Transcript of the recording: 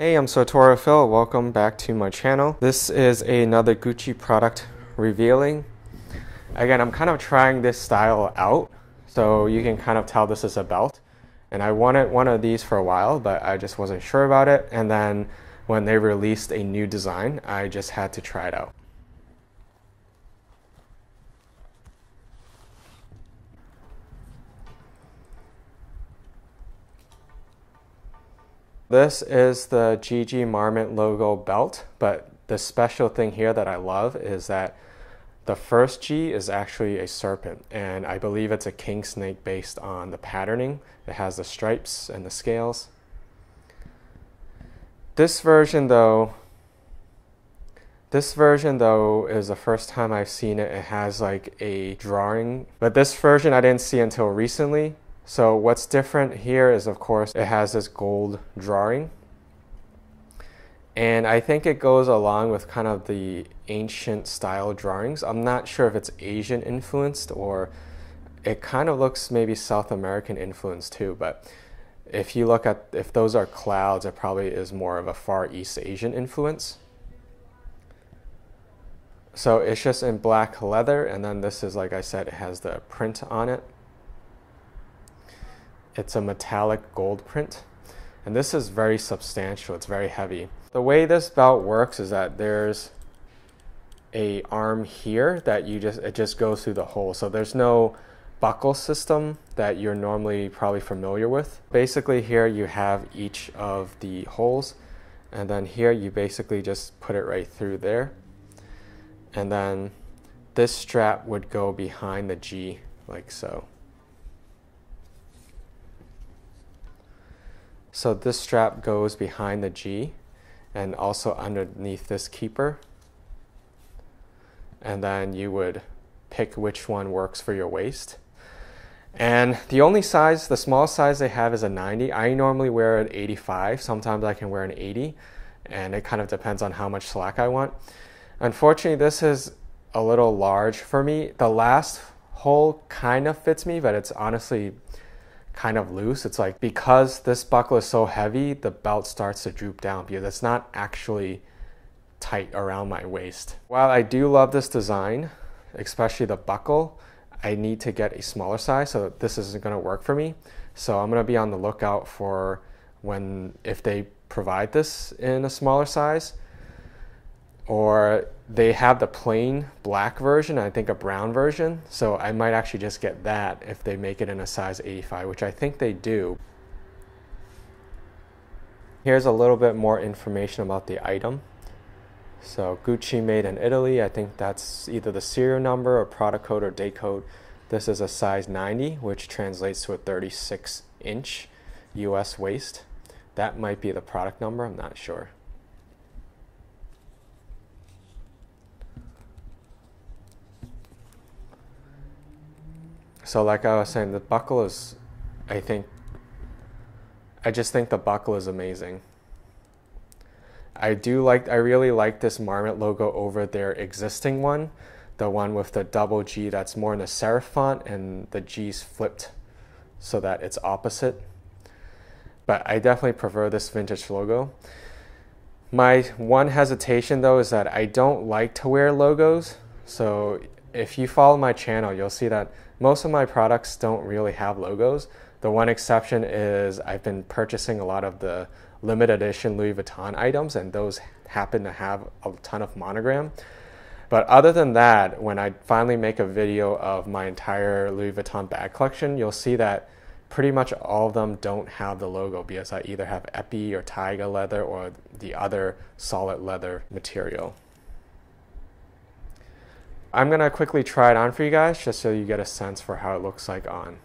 Hey, I'm Sartorial Phil. Welcome back to my channel. This is another Gucci product revealing. Again, I'm kind of trying this style out, so you can kind of tell this is a belt. And I wanted one of these for a while, but I just wasn't sure about it. And then when they released a new design, I just had to try it out. This is the GG Marmont logo belt, but the special thing here that I love is that the first G is actually a serpent, and I believe it's a king snake based on the patterning. It has the stripes and the scales. This version though, this version though is the first time I've seen it. It has like a drawing, but this version I didn't see until recently. So what's different here is of course it has this gold drawing. And I think it goes along with kind of the ancient style drawings. I'm not sure if it's Asian influenced or it kind of looks maybe South American influenced too, but if you look at if those are clouds, it probably is more of a Far East Asian influence. So it's just in black leather, and then this is like I said, it has the print on it. It's a metallic gold print. And this is very substantial, it's very heavy. The way this belt works is that there's a arm here that you just, it just goes through the hole. So there's no buckle system that you're normally probably familiar with. Basically here you have each of the holes and then here you basically just put it right through there. And then this strap would go behind the G like so. So this strap goes behind the G and also underneath this keeper. And then you would pick which one works for your waist. And the only size, the smallest size they have is a 90. I normally wear an 85. Sometimes I can wear an 80. And it kind of depends on how much slack I want. Unfortunately, this is a little large for me. The last hole kind of fits me, but it's honestly kind of loose. It's like because this buckle is so heavy, the belt starts to droop down because it's not actually tight around my waist. While I do love this design, especially the buckle, I need to get a smaller size, so this isn't gonna work for me. So I'm gonna be on the lookout for when, if they provide this in a smaller size, or they have the plain black version, I think a brown version. So I might actually just get that if they make it in a size 85, which I think they do. Here's a little bit more information about the item. So Gucci made in Italy. I think that's either the serial number or product code or date code. This is a size 90, which translates to a 36 inch US waist. That might be the product number, I'm not sure. So like I was saying, the buckle is, I think, I just think the buckle is amazing. I do like, I really like this Marmont logo over their existing one, the one with the double G that's more in the serif font and the G's flipped so that it's opposite. But I definitely prefer this vintage logo. My one hesitation though is that I don't like to wear logos. So if you follow my channel, you'll see that most of my products don't really have logos. The one exception is I've been purchasing a lot of the limited edition Louis Vuitton items, and those happen to have a ton of monogram. But other than that, when I finally make a video of my entire Louis Vuitton bag collection, you'll see that pretty much all of them don't have the logo because I either have Epi or Taiga leather or the other solid leather material. I'm gonna quickly try it on for you guys just so you get a sense for how it looks like on.